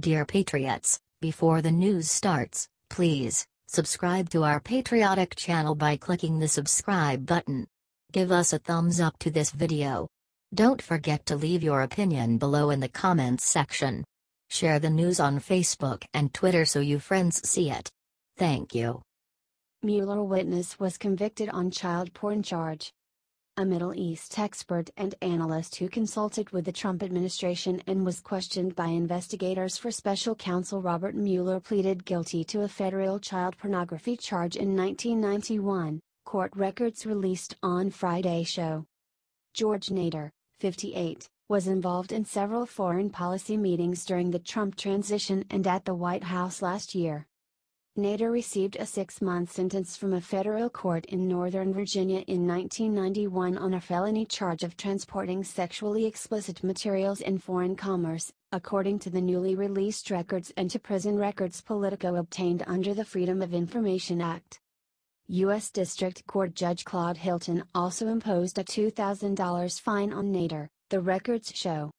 Dear Patriots, before the news starts, please, subscribe to our patriotic channel by clicking the subscribe button. Give us a thumbs up to this video. Don't forget to leave your opinion below in the comments section. Share the news on Facebook and Twitter so you friends see it. Thank you. Mueller witness was convicted on child porn charge a Middle East expert and analyst who consulted with the Trump administration and was questioned by investigators for special counsel Robert Mueller pleaded guilty to a federal child pornography charge in 1991, court records released on Friday show. George Nader, 58, was involved in several foreign policy meetings during the Trump transition and at the White House last year. Nader received a six-month sentence from a federal court in Northern Virginia in 1991 on a felony charge of transporting sexually explicit materials in foreign commerce, according to the newly released records and to prison records Politico obtained under the Freedom of Information Act. U.S. District Court Judge Claude Hilton also imposed a $2,000 fine on Nader, the records show.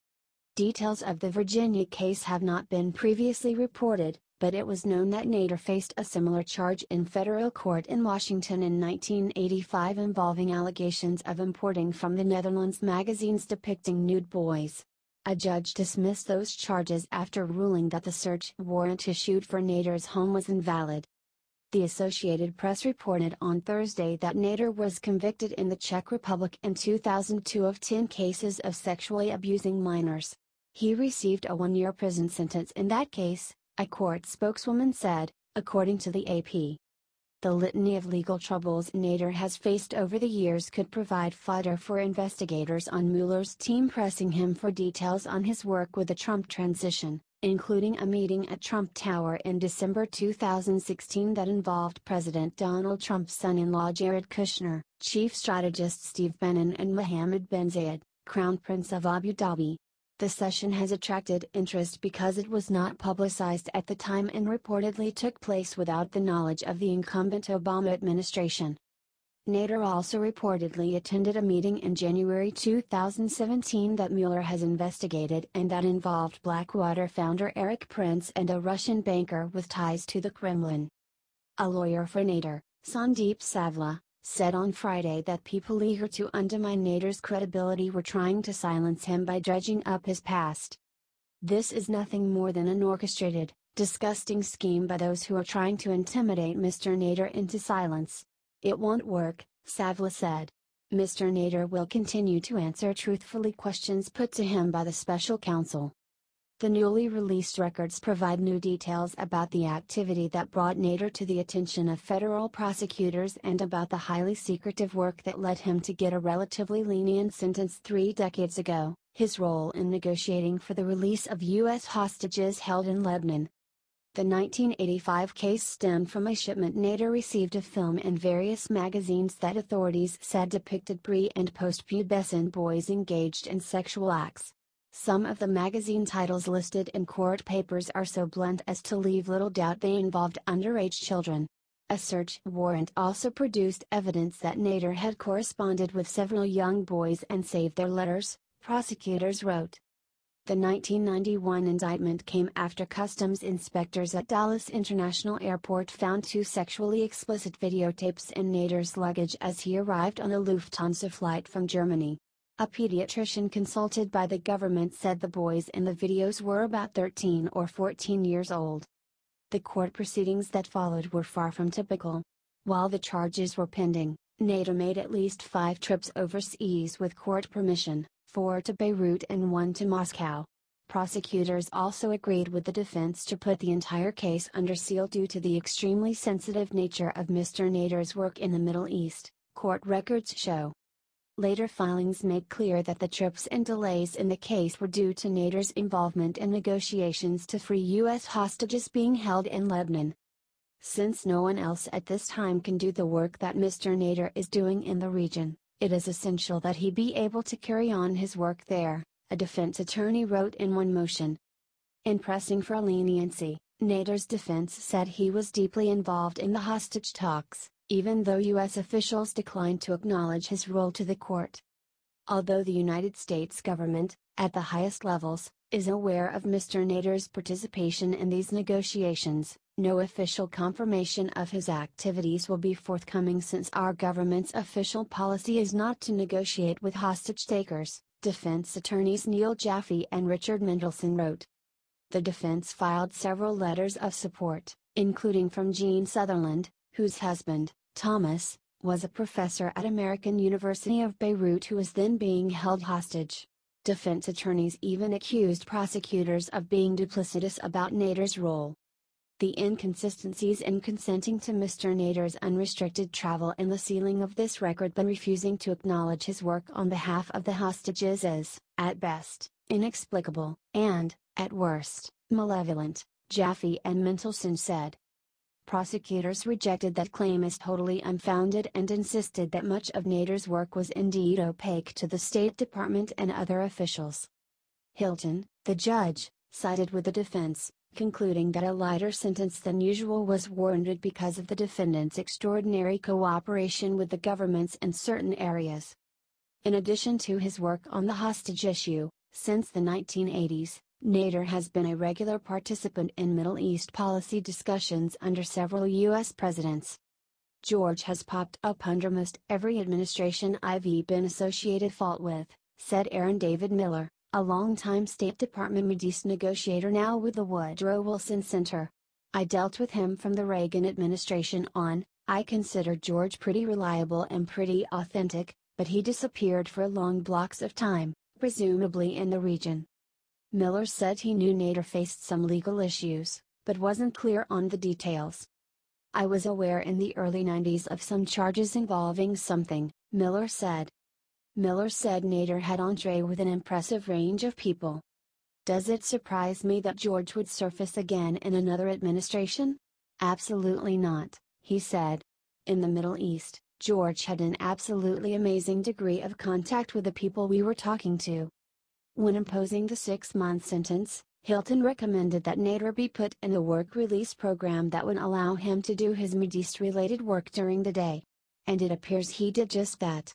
Details of the Virginia case have not been previously reported, but it was known that Nader faced a similar charge in federal court in Washington in 1985 involving allegations of importing from the Netherlands magazines depicting nude boys. A judge dismissed those charges after ruling that the search warrant issued for Nader's home was invalid. The Associated Press reported on Thursday that Nader was convicted in the Czech Republic in 2002 of 10 cases of sexually abusing minors. He received a one year prison sentence in that case, a court spokeswoman said, according to the AP. The litany of legal troubles Nader has faced over the years could provide fodder for investigators on Mueller's team pressing him for details on his work with the Trump transition, including a meeting at Trump Tower in December 2016 that involved President Donald Trump's son-in-law Jared Kushner, Chief Strategist Steve Bannon and Mohammed bin Zayed, Crown Prince of Abu Dhabi, the session has attracted interest because it was not publicized at the time and reportedly took place without the knowledge of the incumbent Obama administration. Nader also reportedly attended a meeting in January 2017 that Mueller has investigated and that involved Blackwater founder Erik Prince and a Russian banker with ties to the Kremlin. A lawyer for Nader, Sandeep Savla, said on Friday that people eager to undermine Nader's credibility were trying to silence him by dredging up his past. This is nothing more than an orchestrated, disgusting scheme by those who are trying to intimidate Mr. Nader into silence. It won't work, Savla said. Mr. Nader will continue to answer truthfully questions put to him by the special counsel. The newly released records provide new details about the activity that brought Nader to the attention of federal prosecutors and about the highly secretive work that led him to get a relatively lenient sentence three decades ago, his role in negotiating for the release of U.S. hostages held in Lebanon. The 1985 case stemmed from a shipment Nader received of film in various magazines that authorities said depicted pre and post-pubescent boys engaged in sexual acts. Some of the magazine titles listed in court papers are so blunt as to leave little doubt they involved underage children. A search warrant also produced evidence that Nader had corresponded with several young boys and saved their letters, prosecutors wrote. The 1991 indictment came after customs inspectors at Dulles International Airport found two sexually explicit videotapes in Nader's luggage as he arrived on a Lufthansa flight from Germany. A pediatrician consulted by the government said the boys in the videos were about 13 or 14 years old. The court proceedings that followed were far from typical. While the charges were pending, Nader made at least five trips overseas with court permission, four to Beirut and one to Moscow. Prosecutors also agreed with the defense to put the entire case under seal due to the extremely sensitive nature of Mr. Nader's work in the Middle East, court records show. Later filings made clear that the trips and delays in the case were due to Nader's involvement in negotiations to free U.S. hostages being held in Lebanon. Since no one else at this time can do the work that Mr. Nader is doing in the region, it is essential that he be able to carry on his work there, a defense attorney wrote in one motion. In pressing for leniency, Nader's defense said he was deeply involved in the hostage talks, even though U.S. officials declined to acknowledge his role to the court. Although the United States government, at the highest levels, is aware of Mr. Nader's participation in these negotiations. No official confirmation of his activities will be forthcoming since our government's official policy is not to negotiate with hostage takers, defense attorneys Neil Jaffe and Richard Mendelson wrote. The defense filed several letters of support, including from Jean Sutherland, whose husband, Thomas, was a professor at American University of Beirut who was then being held hostage. Defense attorneys even accused prosecutors of being duplicitous about Nader's role. The inconsistencies in consenting to Mr. Nader's unrestricted travel and the sealing of this record but refusing to acknowledge his work on behalf of the hostages is, at best, inexplicable, and, at worst, malevolent, Jaffe and Mendelson said. Prosecutors rejected that claim as totally unfounded and insisted that much of Nader's work was indeed opaque to the State Department and other officials. Hilton, the judge, sided with the defense, concluding that a lighter sentence than usual was warranted because of the defendant's extraordinary cooperation with the governments in certain areas. In addition to his work on the hostage issue, since the 1980s, Nader has been a regular participant in Middle East policy discussions under several U.S. presidents. George has popped up under most every administration I've been associated fault with, said Aaron David Miller, a longtime State Department Mideast negotiator now with the Woodrow Wilson Center. I dealt with him from the Reagan administration on, I consider George pretty reliable and pretty authentic, but he disappeared for long blocks of time, presumably in the region. Miller said he knew Nader faced some legal issues, but wasn't clear on the details. I was aware in the early 90s of some charges involving something, Miller said. Miller said Nader had entree with an impressive range of people. Does it surprise me that George would surface again in another administration? Absolutely not, he said. In the Middle East, George had an absolutely amazing degree of contact with the people we were talking to. When imposing the six month sentence, Hilton recommended that Nader be put in a work release program that would allow him to do his Mideast related work during the day. And it appears he did just that.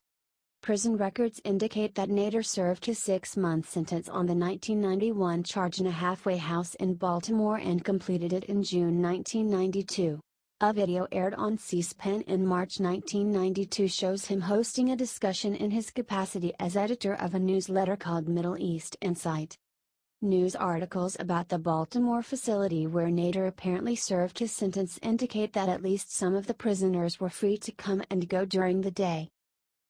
Prison records indicate that Nader served his six month sentence on the 1991 charge in a halfway house in Baltimore and completed it in June 1992. A video aired on C-SPAN in March 1992 shows him hosting a discussion in his capacity as editor of a newsletter called Middle East Insight. News articles about the Baltimore facility where Nader apparently served his sentence indicate that at least some of the prisoners were free to come and go during the day.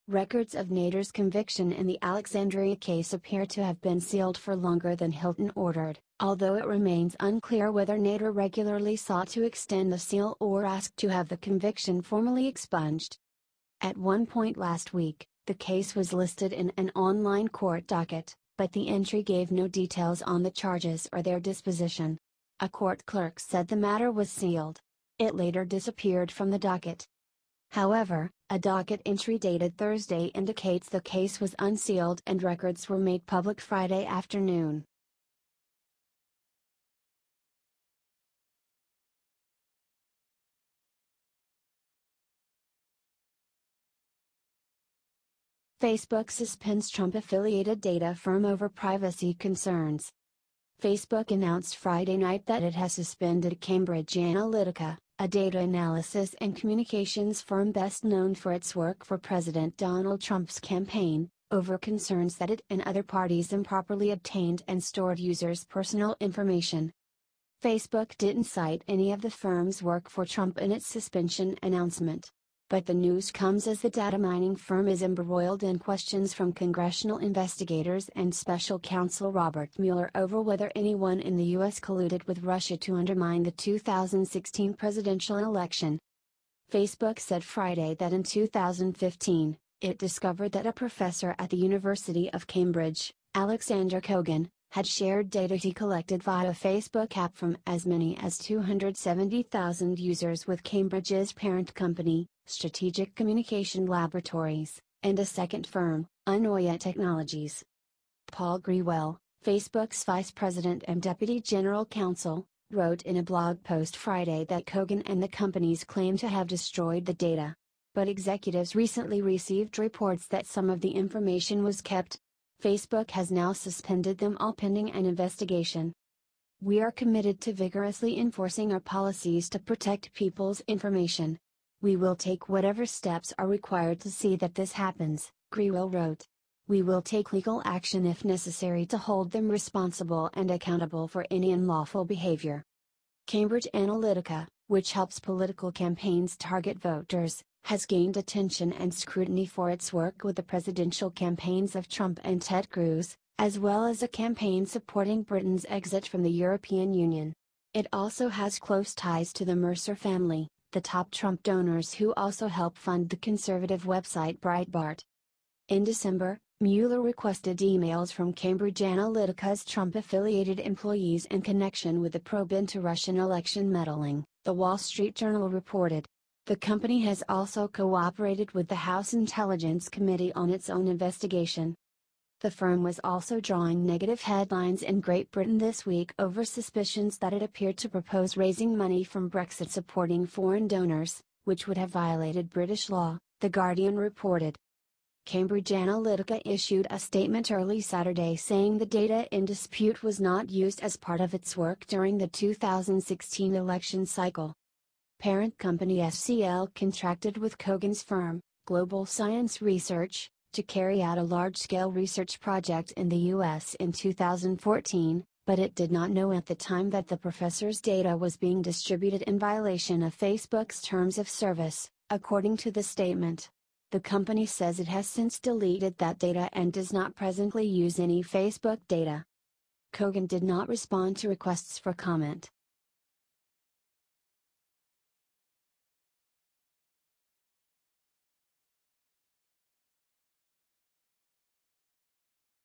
Records of Nader's conviction in the Alexandria case appear to have been sealed for longer than Hilton ordered, although it remains unclear whether Nader regularly sought to extend the seal or asked to have the conviction formally expunged. At one point last week, the case was listed in an online court docket, but the entry gave no details on the charges or their disposition. A court clerk said the matter was sealed. It later disappeared from the docket. However, a docket entry dated Thursday indicates the case was unsealed and records were made public Friday afternoon. Facebook suspends Trump affiliated data firm over privacy concerns. Facebook announced Friday night that it has suspended Cambridge Analytica, a data analysis and communications firm best known for its work for President Donald Trump's campaign, over concerns that it and other parties improperly obtained and stored users' personal information. Facebook didn't cite any of the firm's work for Trump in its suspension announcement. But the news comes as the data mining firm is embroiled in questions from congressional investigators and special counsel Robert Mueller over whether anyone in the U.S. colluded with Russia to undermine the 2016 presidential election. Facebook said Friday that in 2015, it discovered that a professor at the University of Cambridge, Alexander Kogan, had shared data he collected via a Facebook app from as many as 270,000 users with Cambridge's parent company, Strategic Communication Laboratories, and a second firm, Eunoia Technologies. Paul Grewal, Facebook's vice president and deputy general counsel, wrote in a blog post Friday that Kogan and the companies claim to have destroyed the data. But executives recently received reports that some of the information was kept. Facebook has now suspended them all pending an investigation. We are committed to vigorously enforcing our policies to protect people's information. We will take whatever steps are required to see that this happens, Grewal wrote. We will take legal action if necessary to hold them responsible and accountable for any unlawful behavior. Cambridge Analytica, which helps political campaigns target voters, has gained attention and scrutiny for its work with the presidential campaigns of Trump and Ted Cruz, as well as a campaign supporting Britain's exit from the European Union. It also has close ties to the Mercer family, the top Trump donors who also help fund the conservative website Breitbart. In December, Mueller requested emails from Cambridge Analytica's Trump affiliated employees in connection with the probe into Russian election meddling, the Wall Street Journal reported. The company has also cooperated with the House Intelligence Committee on its own investigation. The firm was also drawing negative headlines in Great Britain this week over suspicions that it appeared to propose raising money from Brexit supporting foreign donors, which would have violated British law, The Guardian reported. Cambridge Analytica issued a statement early Saturday saying the data in dispute was not used as part of its work during the 2016 election cycle. Parent company SCL contracted with Kogan's firm, Global Science Research, to carry out a large scale research project in the US in 2014, but it did not know at the time that the professor's data was being distributed in violation of Facebook's terms of service, according to the statement. The company says it has since deleted that data and does not presently use any Facebook data. Kogan did not respond to requests for comment.